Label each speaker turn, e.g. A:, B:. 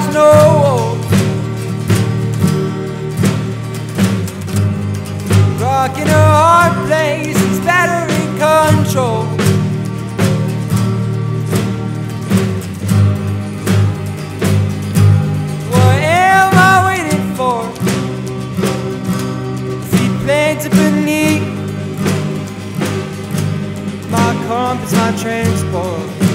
A: There's no walls. Rocking a hard place is in control. What am I waiting for? Seaplanes planes beneath my compass, my transport.